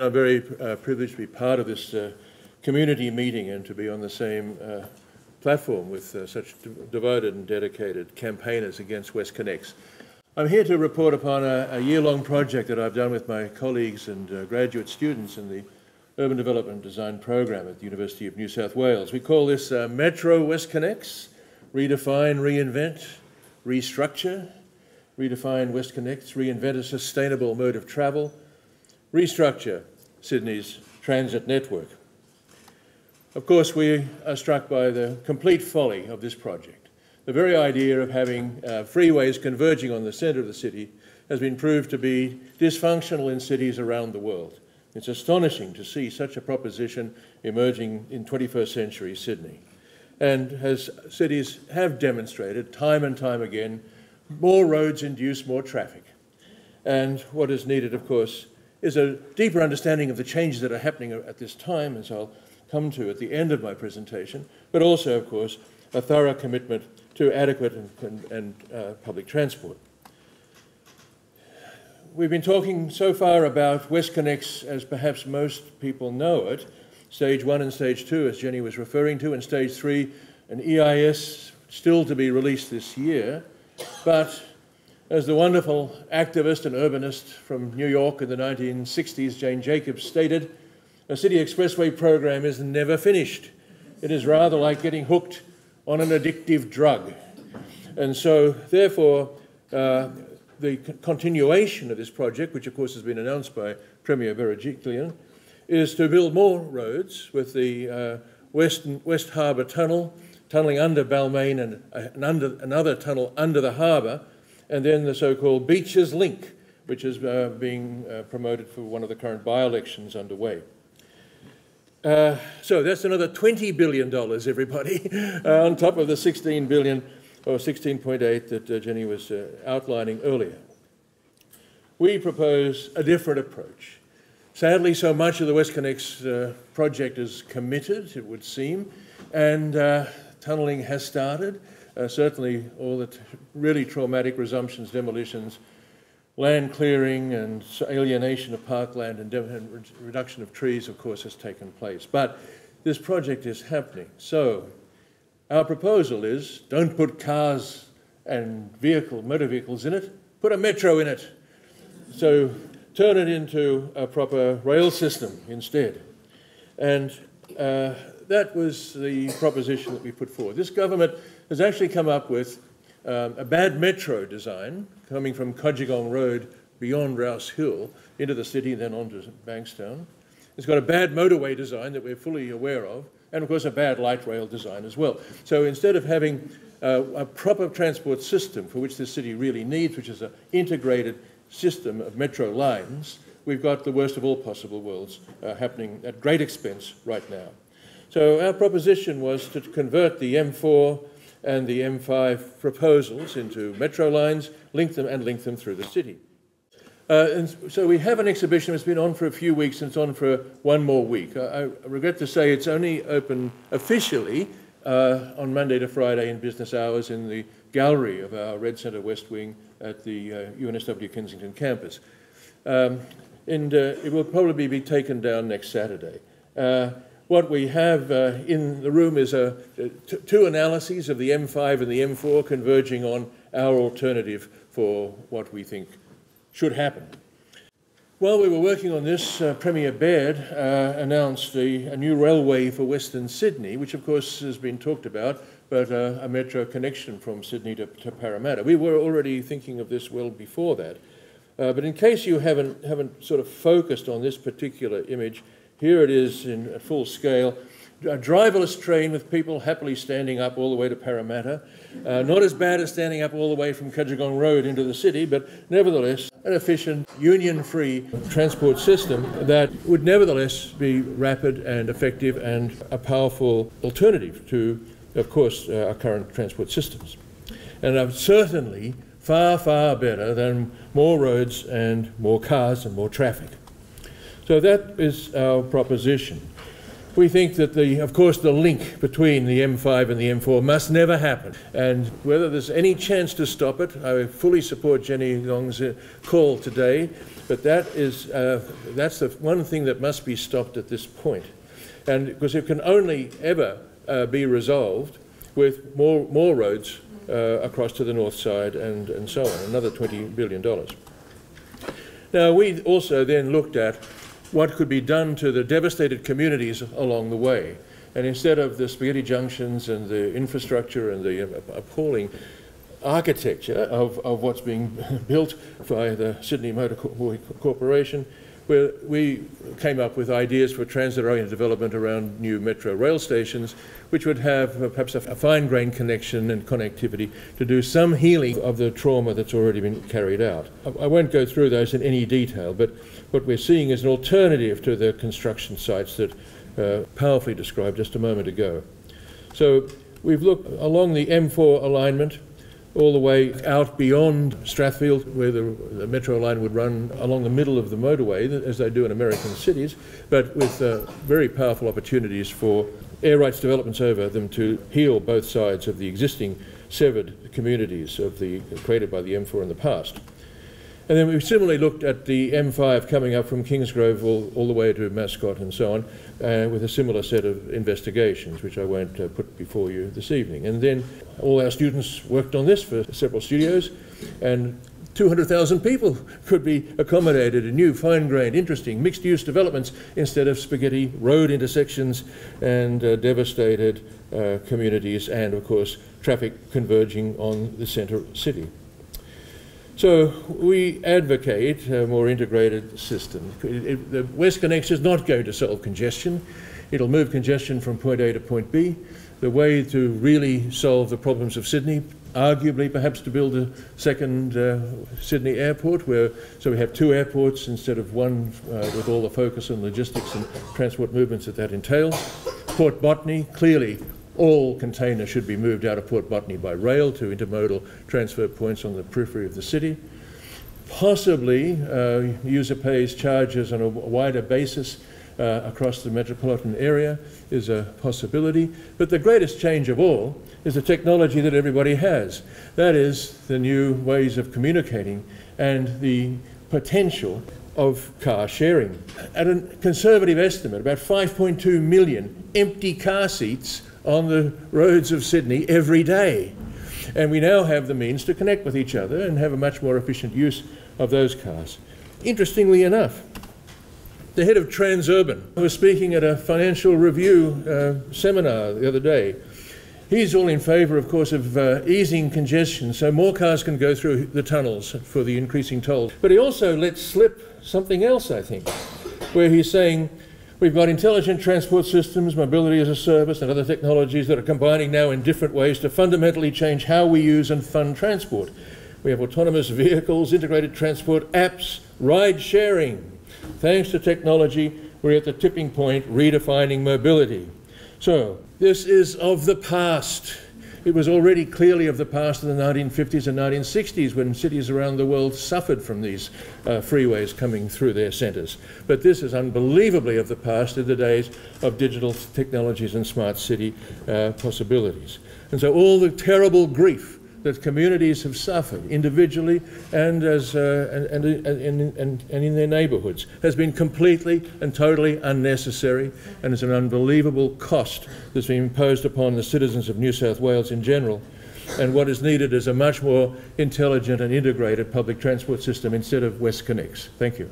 I'm very uh, privileged to be part of this uh, community meeting and to be on the same uh, platform with uh, such devoted and dedicated campaigners against WestConnex. I'm here to report upon a, a year-long project that I've done with my colleagues and uh, graduate students in the Urban Development Design Program at the University of New South Wales. We call this uh, Metro WestConnex, Redefine, Reinvent, Restructure, Redefine WestConnex, Reinvent a Sustainable Mode of Travel, restructure Sydney's transit network. Of course, we are struck by the complete folly of this project. The very idea of having uh, freeways converging on the centre of the city has been proved to be dysfunctional in cities around the world. It's astonishing to see such a proposition emerging in 21st century Sydney. And as cities have demonstrated time and time again, more roads induce more traffic. And what is needed, of course, is a deeper understanding of the changes that are happening at this time, as I'll come to at the end of my presentation, but also, of course, a thorough commitment to adequate and, and, uh, public transport. We've been talking so far about WestConnex as perhaps most people know it, stage one and stage two, as Jenny was referring to, and stage three, an EIS still to be released this year, but as the wonderful activist and urbanist from New York in the 1960s, Jane Jacobs, stated, a city expressway program is never finished. It is rather like getting hooked on an addictive drug. And so, therefore, uh, the continuation of this project, which of course has been announced by Premier Berejiklian, is to build more roads with the uh, Western, West Harbour Tunnel, tunnelling under Balmain and, uh, under, another tunnel under the harbour, and then the so-called Beaches Link, which is uh, being uh, promoted for one of the current by-elections underway. Uh, so that's another $20 billion, everybody, uh, on top of the 16 billion or 16.8 that uh, Jenny was uh, outlining earlier. We propose a different approach. Sadly, so much of the WestConnex project is committed, it would seem, and tunnelling has started. Uh, certainly all the really traumatic resumptions, demolitions, land clearing and alienation of parkland and, and re reduction of trees, of course, has taken place. But this project is happening. So our proposal is don't put cars and vehicle, motor vehicles in it, put a metro in it. So turn it into a proper rail system instead. And uh, that was the proposition that we put forward. This government has actually come up with um, a bad metro design coming from Cudgegong Road beyond Rouse Hill into the city, and then on to Bankstown. It's got a bad motorway design that we're fully aware of, and of course a bad light rail design as well. So instead of having uh, a proper transport system for which this city really needs, which is an integrated system of metro lines, we've got the worst of all possible worlds uh, happening at great expense right now. So our proposition was to convert the M4 and the M5 proposals into metro lines, link them and link them through the city. Uh, and so we have an exhibition that's been on for a few weeks and it's on for one more week. I, I regret to say it's only open officially uh, on Monday to Friday in business hours in the gallery of our Red Centre West Wing at the uh, UNSW Kensington campus. Um, and uh, it will probably be taken down next Saturday. Uh, what we have uh, in the room is a, two analyses of the M5 and the M4 converging on our alternative for what we think should happen. While we were working on this, uh, Premier Baird uh, announced a, a, new railway for Western Sydney, which of course has been talked about, but uh, a metro connection from Sydney to, to, Parramatta. We were already thinking of this well before that. Uh, but in case you haven't, haven't sort of focused on this particular image, here it is in full scale. A driverless train with people happily standing up all the way to Parramatta. Uh, not as bad as standing up all the way from Cudgegong Road into the city, but nevertheless an efficient, union-free transport system that would nevertheless be rapid and effective and a powerful alternative to, of course, uh, our current transport systems. And uh, certainly far, far better than more roads and more cars and more traffic. So that is our proposition. We think that, the, of course, the link between the M5 and the M4 must never happen. And whether there's any chance to stop it, I fully support Jenny Leong's uh, call today. But that is, uh, that's the one thing that must be stopped at this point. And because it can only ever uh, be resolved with more, more roads uh, across to the north side and, and so on, another $20 billion. Now, we also then looked at what could be done to the devastated communities along the way. And instead of the spaghetti junctions and the infrastructure and the appalling architecture of, of what's being built by the Sydney Motorway Corporation, where we came up with ideas for transit-oriented development around new metro rail stations, which would have perhaps a, fine-grained connection and connectivity to do some healing of the trauma that's already been carried out. I, I won't go through those in any detail, but what we're seeing is an alternative to the construction sites that uh, powerfully described just a moment ago. So we've looked along the M4 alignment all the way out beyond Strathfield, where the, the, metro line would run along the middle of the motorway, as they do in American cities, but with uh, very powerful opportunities for air rights developments over them to heal both sides of the existing severed communities of the, created by the M4 in the past. And then we similarly looked at the M5 coming up from Kingsgrove all, all the way to Mascot and so on, uh, with a similar set of investigations, which I won't uh, put before you this evening. And then all our students worked on this for several studios, and 200,000 people could be accommodated in new, fine-grained, interesting, mixed-use developments instead of spaghetti road intersections and uh, devastated uh, communities and, of course, traffic converging on the centre city. So we advocate a more integrated system. It, it, the WestConnex is not going to solve congestion. It'll move congestion from point A to point B. The way to really solve the problems of Sydney, arguably perhaps to build a second uh, Sydney airport, where so we have two airports instead of one uh, with all the focus on logistics and transport movements that that entails. Port Botany, clearly all containers should be moved out of Port Botany by rail to intermodal transfer points on the periphery of the city. Possibly, uh, user pays charges on a wider basis uh, across the metropolitan area is a possibility. But the greatest change of all is the technology that everybody has. That is the new ways of communicating and the potential of car sharing. At a conservative estimate, about 5.2 million empty car seats on the roads of Sydney every day. And we now have the means to connect with each other and have a much more efficient use of those cars. Interestingly enough, the head of Transurban was speaking at a financial review uh, seminar the other day. He's all in favour, of course, of uh, easing congestion so more cars can go through the tunnels for the increasing tolls. But he also lets slip something else, I think, where he's saying We've got intelligent transport systems, mobility as a service, and other technologies that are combining now in different ways to fundamentally change how we use and fund transport. We have autonomous vehicles, integrated transport, apps, ride sharing. Thanks to technology, we're at the tipping point redefining mobility. So, this is of the past. It was already clearly of the past in the 1950s and 1960s when cities around the world suffered from these uh, freeways coming through their centres. But this is unbelievably of the past in the days of digital technologies and smart city uh, possibilities. And so all the terrible grief that communities have suffered individually and, as, uh, and, and, and, and, and in their neighbourhoods has been completely and totally unnecessary and is an unbelievable cost that's been imposed upon the citizens of New South Wales in general. And what is needed is a much more intelligent and integrated public transport system instead of WestConnex. Thank you.